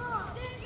Four.